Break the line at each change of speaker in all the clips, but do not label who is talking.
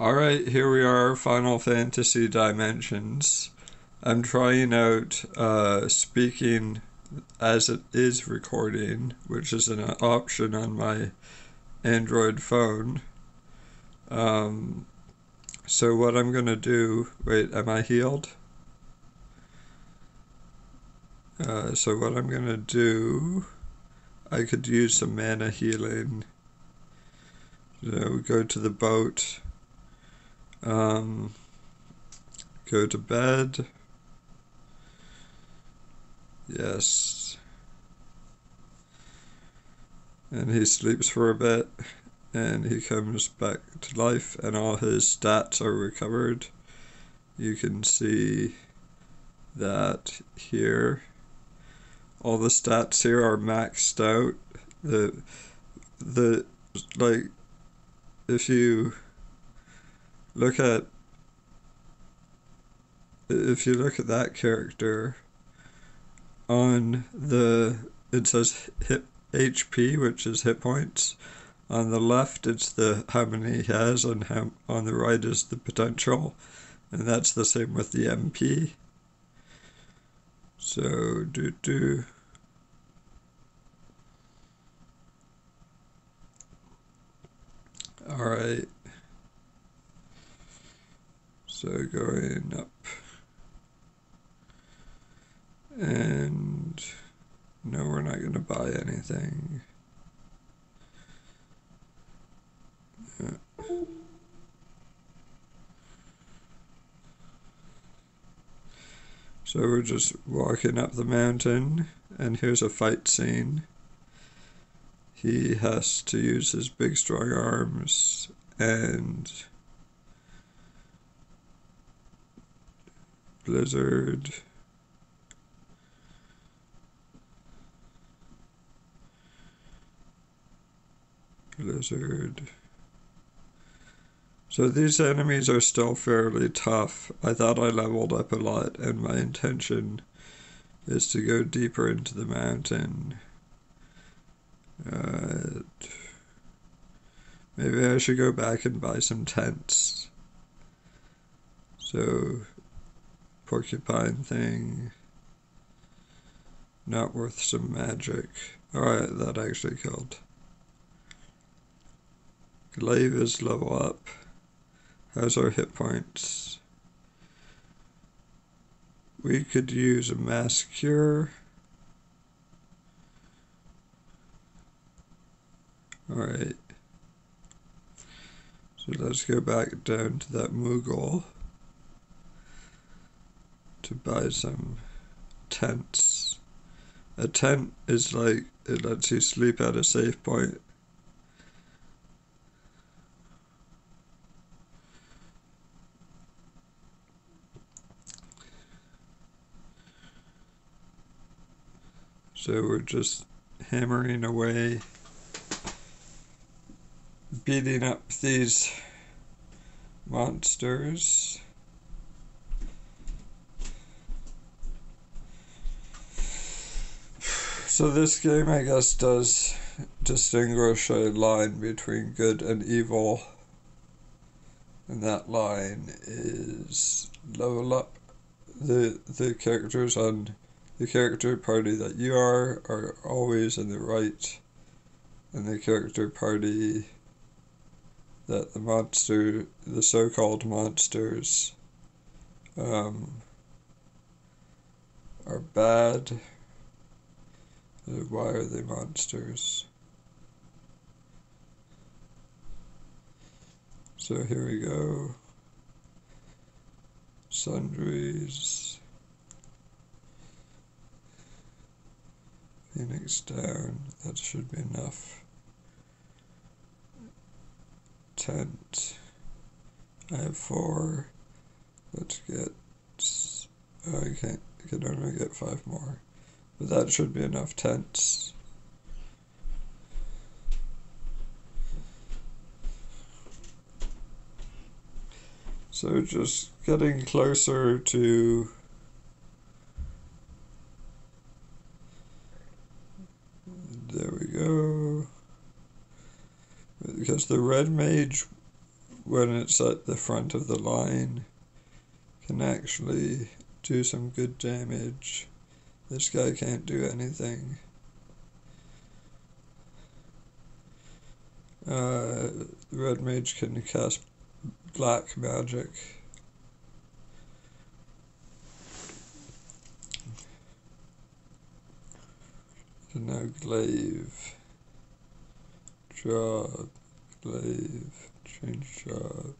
Alright, here we are, Final Fantasy Dimensions. I'm trying out uh, speaking as it is recording, which is an option on my Android phone. Um, so what I'm gonna do, wait, am I healed? Uh, so what I'm gonna do, I could use some mana healing. So go to the boat um, go to bed. Yes. And he sleeps for a bit and he comes back to life and all his stats are recovered. You can see that here. All the stats here are maxed out. The the like if you look at if you look at that character on the it says hit HP which is hit points. On the left it's the how many he has and how, on the right is the potential. And that's the same with the MP so do do. All right so going up. And no, we're not going to buy anything. So we're just walking up the mountain, and here's a fight scene. He has to use his big strong arms and Blizzard. Blizzard. So these enemies are still fairly tough. I thought I leveled up a lot and my intention is to go deeper into the mountain. Uh, maybe I should go back and buy some tents. So porcupine thing. Not worth some magic. Alright, that actually killed. Glaive is level up. How's our hit points? We could use a mass cure. Alright. So let's go back down to that Moogle to buy some tents. A tent is like it lets you sleep at a safe point. So we're just hammering away, beating up these monsters. So this game, I guess, does distinguish a line between good and evil. And that line is level up. The the characters on the character party that you are are always in the right. And the character party that the monster, the so-called monsters, um, are bad Uh, why are they monsters? So here we go. Sundries. Phoenix down. That should be enough. Tent. I have four. Let's get. Oh, I can't. I can only get five more. But that should be enough tents. So just getting closer to there we go because the red mage when it's at the front of the line can actually do some good damage. This guy can't do anything. Uh, red mage can cast black magic. Now glaive. Job. Glaive. Change job.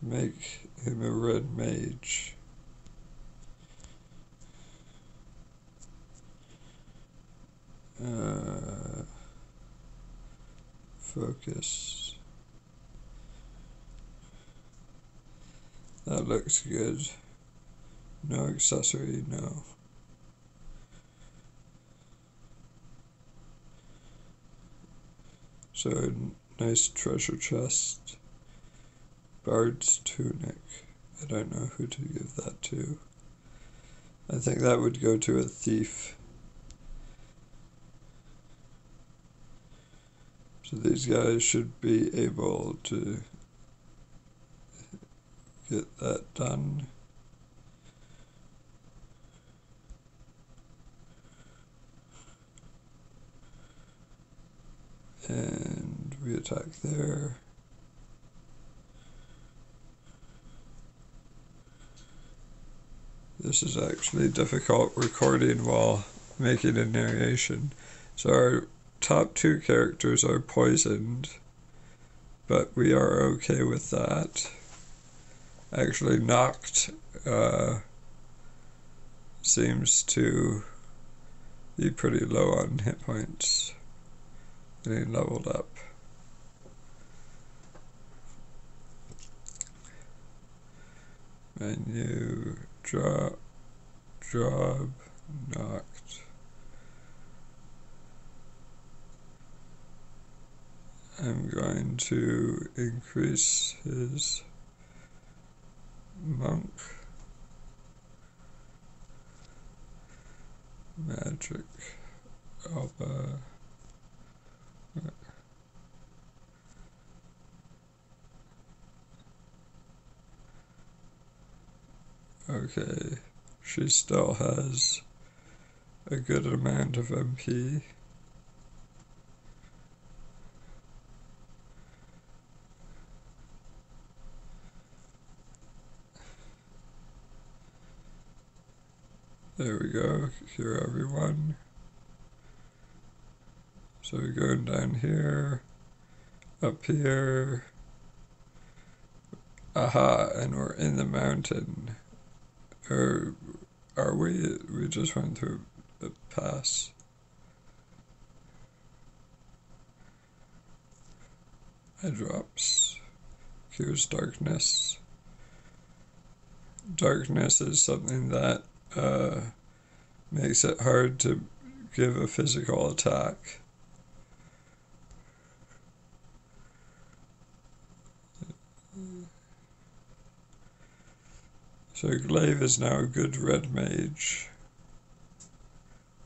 Make him a red mage. Uh, focus. That looks good. No accessory, no. So, nice treasure chest. Bard's tunic. I don't know who to give that to. I think that would go to a thief. So these guys should be able to get that done. And we attack there. This is actually difficult recording while making a narration. So our top two characters are poisoned, but we are okay with that. Actually, Nacht uh, seems to be pretty low on hit points, getting leveled up. Menu, job, job, Nacht. I'm going to increase his monk magic of Alba okay she still has a good amount of MP There we go, cure everyone. So we're going down here, up here. Aha, and we're in the mountain. Or are we? We just went through a pass. Eye drops. Cures darkness. Darkness is something that uh, makes it hard to give a physical attack. So Glaive is now a good red mage.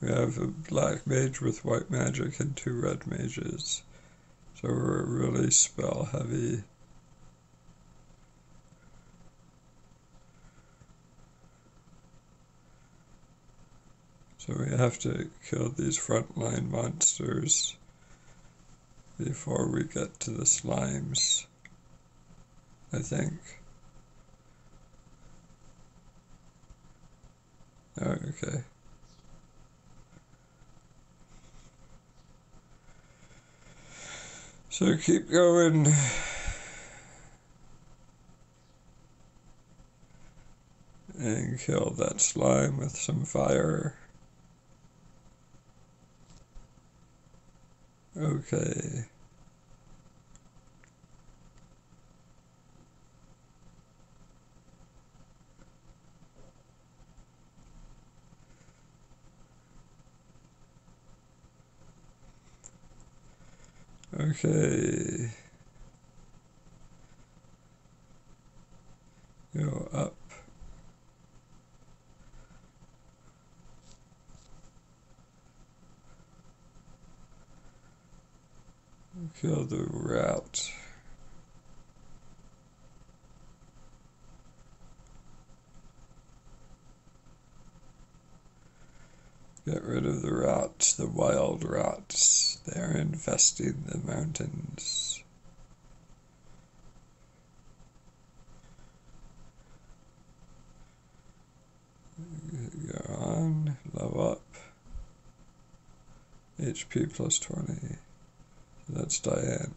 We have a black mage with white magic and two red mages. So we're really spell heavy. So we have to kill these frontline monsters before we get to the slimes, I think. Oh, okay. So keep going. And kill that slime with some fire. Okay. Okay. Go up. Kill the rat. Get rid of the rats, the wild rats. They are infesting the mountains. Go on, level up. HP plus 20. That's Diane.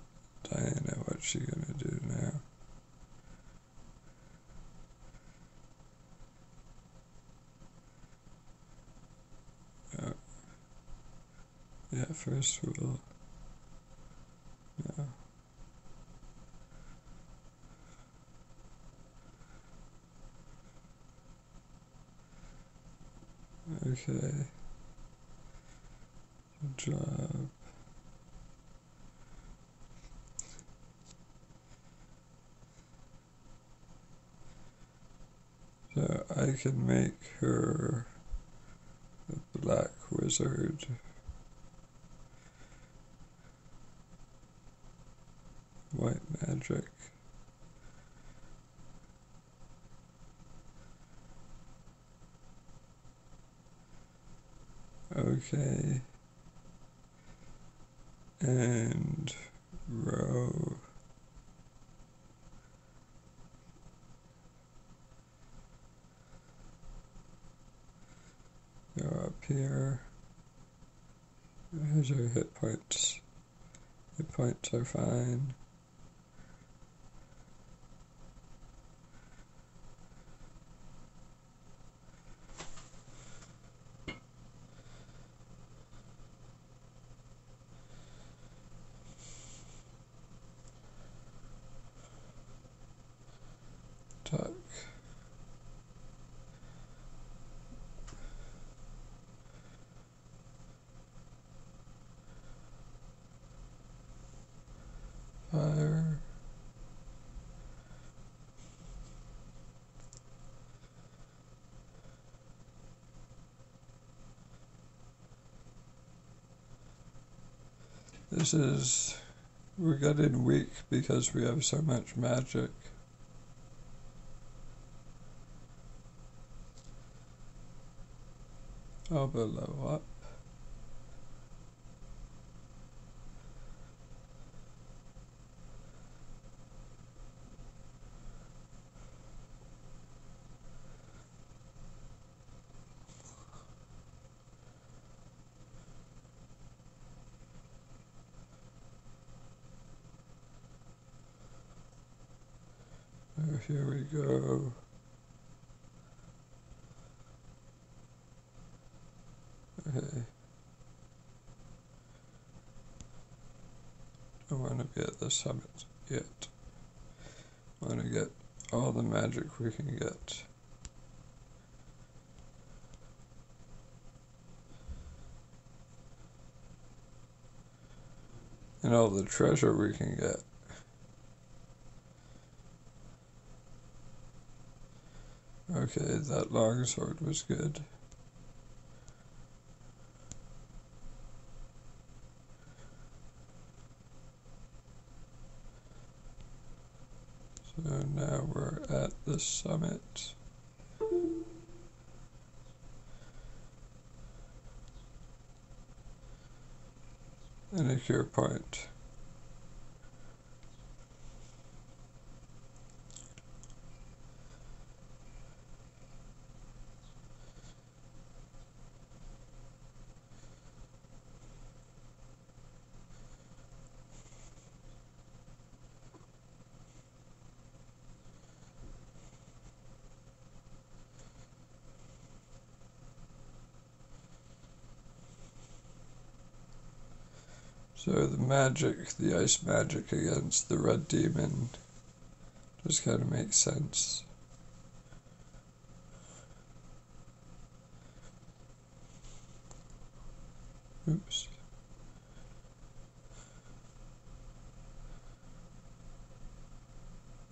Diana, what's she gonna do now? Uh, yeah, first we'll. Yeah. Okay. Good job. So I can make her a black wizard. White magic. Okay. And row. Here. Here's our hit points. Hit points are fine. Tuck. Fire. This is, we're getting weak because we have so much magic. Oh, below what? Oh, here we go. Okay. I want to be at the summit yet. I want to get all the magic we can get. And all the treasure we can get. Okay, that longsword was good. So now we're at the summit. And a point. So the magic, the ice magic against the red demon just kind of makes sense. Oops.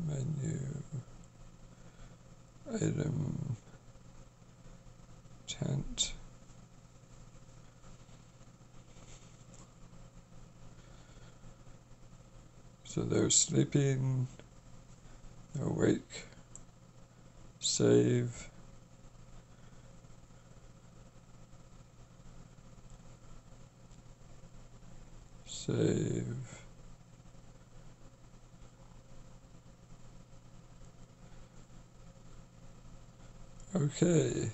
Menu. Item. Tent. So they're sleeping, they're awake, save. Save. Okay.